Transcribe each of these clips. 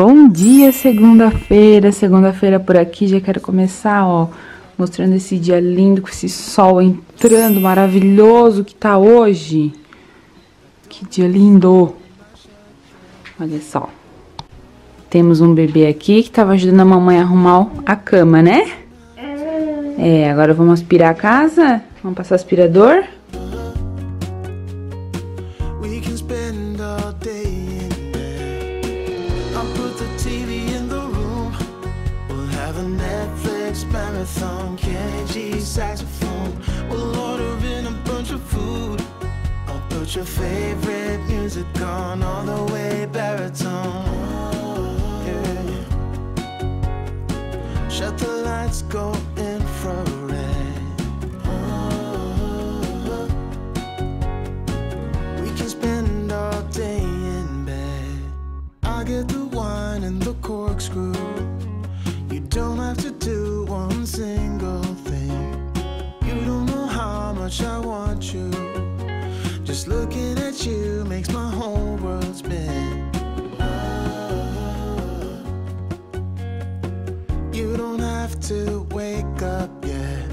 Bom dia, segunda-feira, segunda-feira por aqui, já quero começar, ó, mostrando esse dia lindo, com esse sol entrando, maravilhoso que tá hoje. Que dia lindo! Olha só. Temos um bebê aqui que tava ajudando a mamãe a arrumar a cama, né? É, agora vamos aspirar a casa? Vamos passar aspirador? Put your favorite music on all the way baritone. Yeah. Shut the lights, go Looking at you makes my whole world spin. You don't have to wake up yet.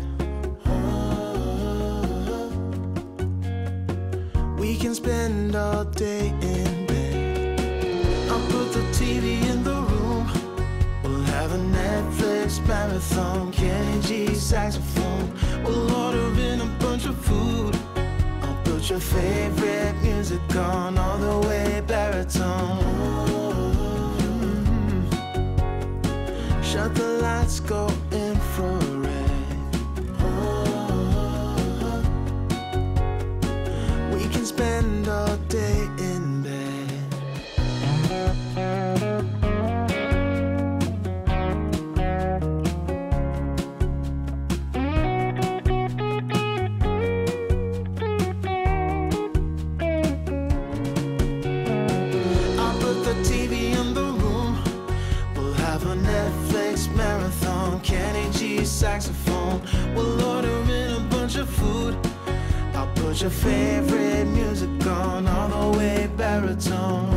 We can spend all day in bed. I'll put the TV in the room. We'll have a Netflix marathon. Your favorite music on all the way baritone. Shut the food. I'll put your favorite music on all the way baritone.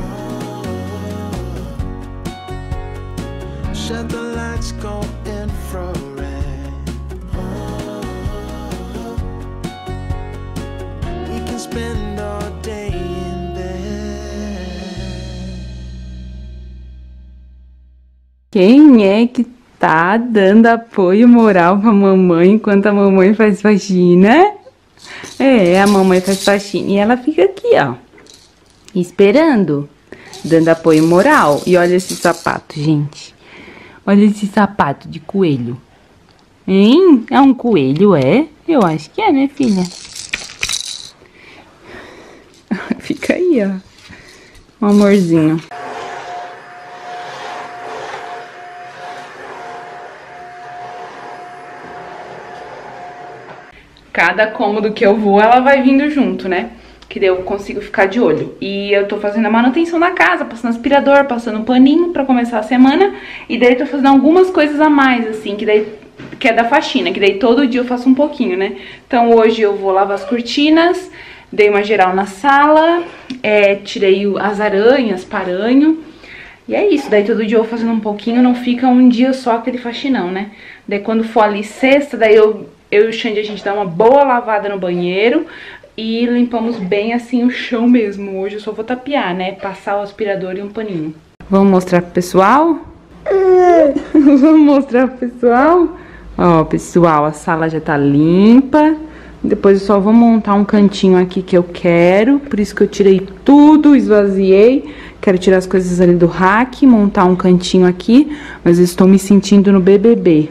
Shut the lights, go infrared. We can spend all day in bed. Quem é que tá dando apoio moral pra mamãe enquanto a mamãe faz faxina? É, a mamãe faz faxina e ela fica aqui, ó, esperando, dando apoio moral. E olha esse sapato, gente. Olha esse sapato de coelho. Hein? É um coelho, é? Eu acho que é, né, filha? Fica aí, ó. Um amorzinho. Cada cômodo que eu vou, ela vai vindo junto, né? Que daí eu consigo ficar de olho. E eu tô fazendo a manutenção da casa, passando aspirador, passando um paninho pra começar a semana. E daí tô fazendo algumas coisas a mais, assim, que daí que é da faxina, que daí todo dia eu faço um pouquinho, né? Então hoje eu vou lavar as cortinas, dei uma geral na sala, é, tirei as aranhas, paranho. E é isso, daí todo dia eu vou fazendo um pouquinho, não fica um dia só aquele faxinão, né? Daí quando for ali sexta, daí eu, eu e o Xande a gente dá uma boa lavada no banheiro e limpamos bem assim o chão mesmo. Hoje eu só vou tapear, né? Passar o aspirador e um paninho. Vamos mostrar pro pessoal? Vamos mostrar pro pessoal? Ó, pessoal, a sala já tá limpa. Depois eu só vou montar um cantinho aqui que eu quero. Por isso que eu tirei tudo, esvaziei. Quero tirar as coisas ali do rack, montar um cantinho aqui. Mas eu estou me sentindo no BBB.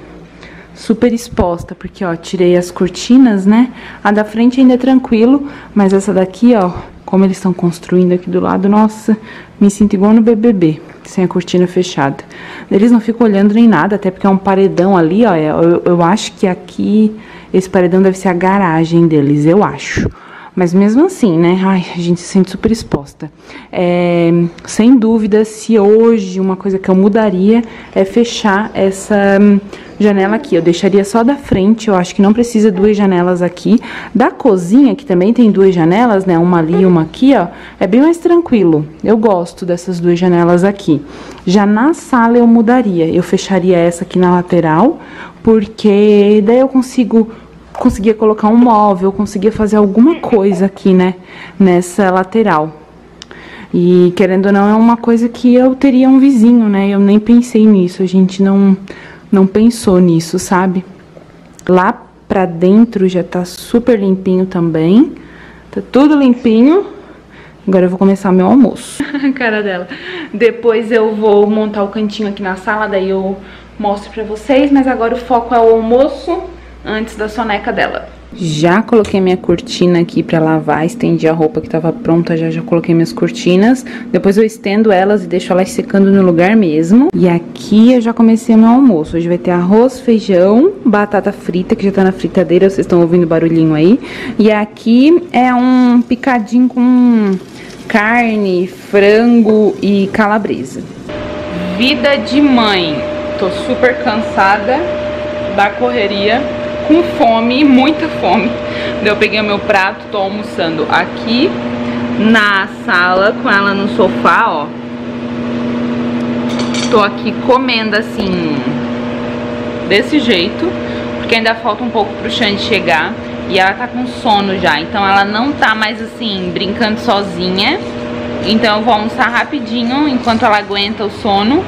Super exposta, porque, ó, tirei as cortinas, né? A da frente ainda é tranquilo, mas essa daqui, ó, como eles estão construindo aqui do lado, nossa, me sinto igual no BBB, sem a cortina fechada. Eles não ficam olhando nem nada, até porque é um paredão ali, ó. Eu, eu acho que aqui, esse paredão deve ser a garagem deles, eu acho. Mas mesmo assim, né? Ai, a gente se sente super exposta. É, sem dúvida, se hoje uma coisa que eu mudaria é fechar essa hum, janela aqui. Eu deixaria só da frente, eu acho que não precisa duas janelas aqui. Da cozinha, que também tem duas janelas, né? Uma ali e uma aqui, ó. É bem mais tranquilo. Eu gosto dessas duas janelas aqui. Já na sala eu mudaria. Eu fecharia essa aqui na lateral, porque daí eu consigo conseguia colocar um móvel, conseguia fazer alguma coisa aqui, né, nessa lateral. E querendo ou não, é uma coisa que eu teria um vizinho, né? Eu nem pensei nisso, a gente não não pensou nisso, sabe? Lá pra dentro já tá super limpinho também. Tá tudo limpinho. Agora eu vou começar meu almoço. cara dela. Depois eu vou montar o cantinho aqui na sala, daí eu mostro pra vocês. Mas agora o foco é o almoço antes da soneca dela. Já coloquei minha cortina aqui pra lavar, estendi a roupa que tava pronta, já já coloquei minhas cortinas. Depois eu estendo elas e deixo elas secando no lugar mesmo. E aqui eu já comecei meu almoço. Hoje vai ter arroz, feijão, batata frita, que já tá na fritadeira, vocês estão ouvindo o barulhinho aí. E aqui é um picadinho com carne, frango e calabresa. Vida de mãe. Tô super cansada da correria com fome, muita fome. Eu peguei o meu prato, tô almoçando aqui na sala com ela no sofá, ó. Tô aqui comendo assim, desse jeito, porque ainda falta um pouco pro Xande chegar. E ela tá com sono já, então ela não tá mais assim, brincando sozinha. Então eu vou almoçar rapidinho, enquanto ela aguenta o sono.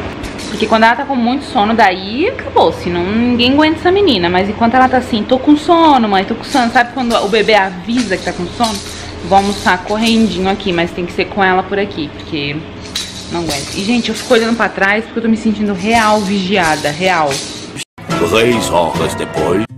Porque quando ela tá com muito sono, daí acabou, se não ninguém aguenta essa menina. Mas enquanto ela tá assim, tô com sono, mãe, tô com sono. Sabe quando o bebê avisa que tá com sono? Vou almoçar correndinho aqui, mas tem que ser com ela por aqui, porque não aguento. E, gente, eu fico olhando pra trás porque eu tô me sentindo real vigiada, real. Três horas depois.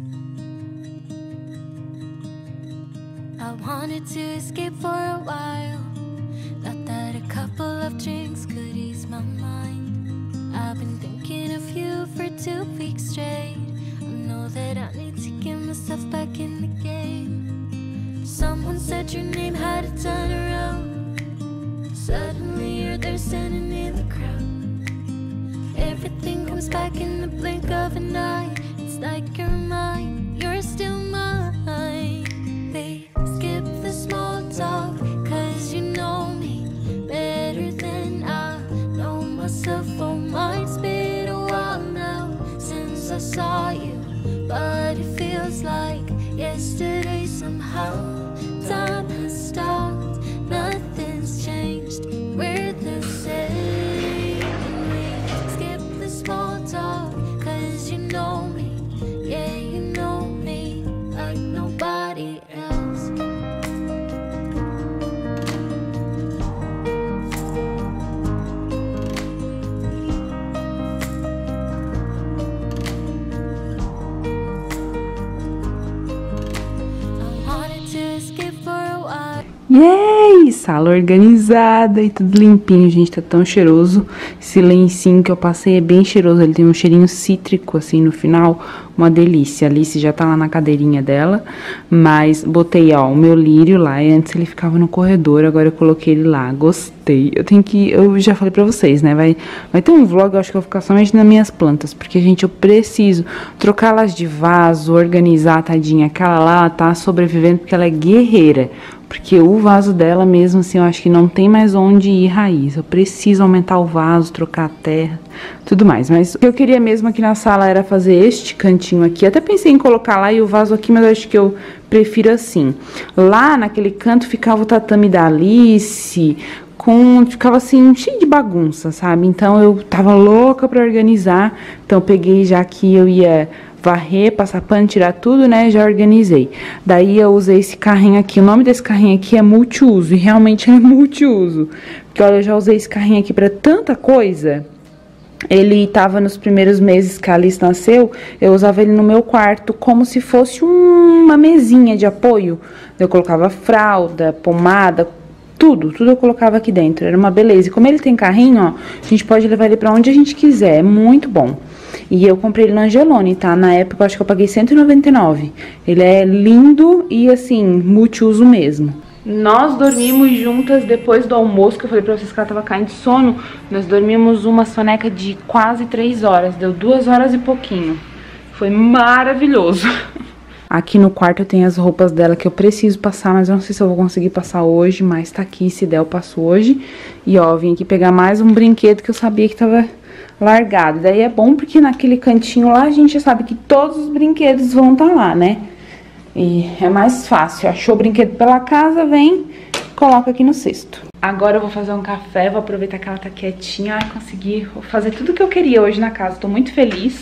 Back in the blink of an eye. It's like you're mine, you're still mine. They skip the small talk, cause you know me better than I know myself. Oh, mine's been a while now since I saw you, but it feels like yesterday somehow. Yay! Sala organizada e tudo limpinho, gente. Tá tão cheiroso. Esse lencinho que eu passei é bem cheiroso. Ele tem um cheirinho cítrico, assim, no final. Uma delícia. A Alice já tá lá na cadeirinha dela. Mas botei, ó, o meu lírio lá. E antes ele ficava no corredor. Agora eu coloquei ele lá. Gostei. Eu tenho que... Eu já falei pra vocês, né? Vai, vai ter um vlog, eu acho que eu vou ficar somente nas minhas plantas. Porque, gente, eu preciso trocar elas de vaso, organizar, tadinha. Aquela lá, tá sobrevivendo porque ela é guerreira. Porque o vaso dela mesmo, assim, eu acho que não tem mais onde ir raiz. Eu preciso aumentar o vaso, trocar a terra, tudo mais. Mas o que eu queria mesmo aqui na sala era fazer este cantinho aqui. Até pensei em colocar lá e o vaso aqui, mas acho que eu prefiro assim. Lá naquele canto ficava o tatame da Alice, com ficava assim cheio de bagunça, sabe? Então eu tava louca para organizar. Então eu peguei já que eu ia varrer, passar pano, tirar tudo, né? Já organizei. Daí eu usei esse carrinho aqui. O nome desse carrinho aqui é multiuso e realmente é multiuso. Porque olha, eu já usei esse carrinho aqui para tanta coisa. Ele estava nos primeiros meses que a Alice nasceu, eu usava ele no meu quarto como se fosse um, uma mesinha de apoio. Eu colocava fralda, pomada, tudo, tudo eu colocava aqui dentro. Era uma beleza. E como ele tem carrinho, ó, a gente pode levar ele para onde a gente quiser. É muito bom. E eu comprei ele no Angelone, tá? Na época eu acho que eu paguei 199. Ele é lindo e assim, multiuso mesmo. Nós dormimos juntas depois do almoço, que eu falei pra vocês que ela tava caindo de sono. Nós dormimos uma soneca de quase 3 horas, deu 2 horas e pouquinho. Foi maravilhoso. Aqui no quarto eu tenho as roupas dela que eu preciso passar, mas eu não sei se eu vou conseguir passar hoje, mas tá aqui, se der eu passo hoje. E ó, vim aqui pegar mais um brinquedo que eu sabia que tava largado. Daí é bom porque naquele cantinho lá a gente já sabe que todos os brinquedos vão estar tá lá, né? E é mais fácil. Achou o brinquedo pela casa, vem, coloca aqui no cesto. Agora eu vou fazer um café, vou aproveitar que ela tá quietinha. Consegui fazer tudo que eu queria hoje na casa, tô muito feliz.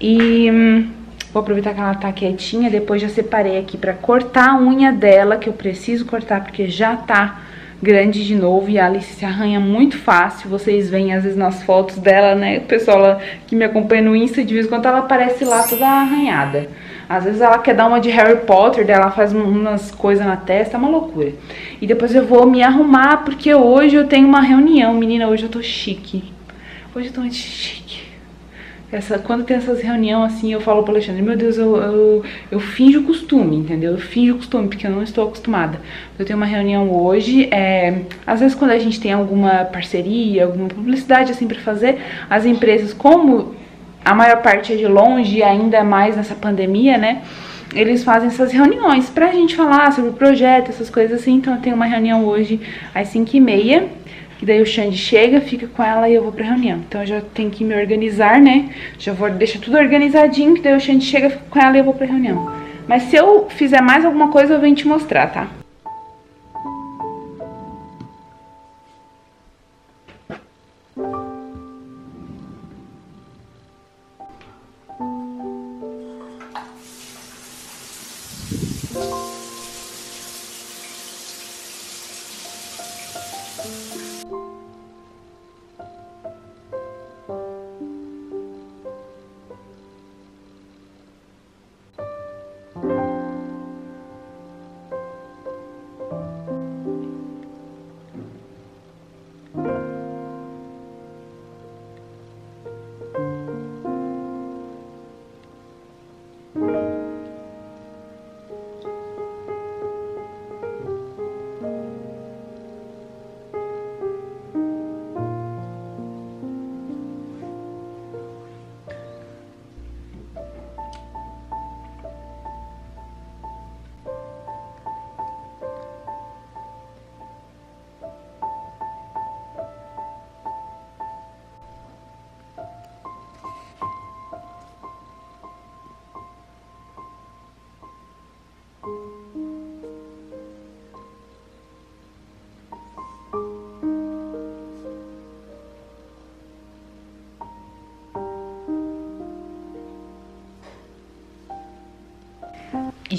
E... Vou aproveitar que ela tá quietinha, depois já separei aqui pra cortar a unha dela, que eu preciso cortar porque já tá grande de novo e a Alice se arranha muito fácil. Vocês veem às vezes nas fotos dela, né? O pessoal que me acompanha no Insta, de vez em quando ela aparece lá toda arranhada. Às vezes ela quer dar uma de Harry Potter, daí ela faz umas coisas na testa, é uma loucura. E depois eu vou me arrumar, porque hoje eu tenho uma reunião. Menina, hoje eu tô chique. Hoje eu tô muito chique. Essa, quando tem essas reuniões assim, eu falo pro Alexandre, meu Deus, eu, eu, eu finjo costume, entendeu? Eu finjo costume, porque eu não estou acostumada. Eu tenho uma reunião hoje, é, às vezes quando a gente tem alguma parceria, alguma publicidade assim pra fazer, as empresas, como a maior parte é de longe, ainda mais nessa pandemia, né? Eles fazem essas reuniões pra gente falar sobre o projeto, essas coisas assim. Então eu tenho uma reunião hoje às 5h30 que daí o Xande chega, fica com ela e eu vou pra reunião. Então eu já tenho que me organizar, né? Já vou deixar tudo organizadinho, que daí o Xande chega, fica com ela e eu vou pra reunião. Mas se eu fizer mais alguma coisa, eu venho te mostrar, tá?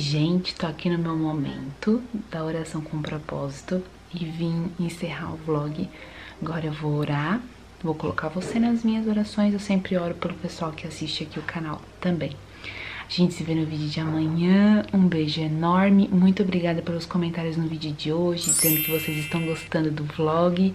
Gente, tô aqui no meu momento da oração com propósito e vim encerrar o vlog. Agora eu vou orar, vou colocar você nas minhas orações. Eu sempre oro pelo pessoal que assiste aqui o canal também. A gente se vê no vídeo de amanhã. Um beijo enorme. Muito obrigada pelos comentários no vídeo de hoje, dizendo que vocês estão gostando do vlog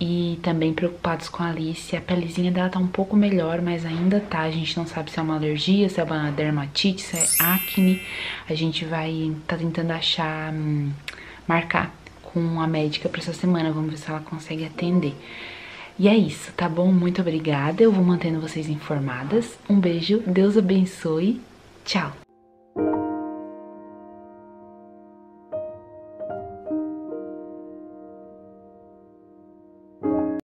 e também preocupados com a Alice. A pelezinha dela tá um pouco melhor, mas ainda tá. A gente não sabe se é uma alergia, se é uma dermatite, se é acne. A gente vai tá tentando achar, hum, marcar com a médica para essa semana. Vamos ver se ela consegue atender. E é isso, tá bom? Muito obrigada. Eu vou mantendo vocês informadas. Um beijo, Deus abençoe Tchau!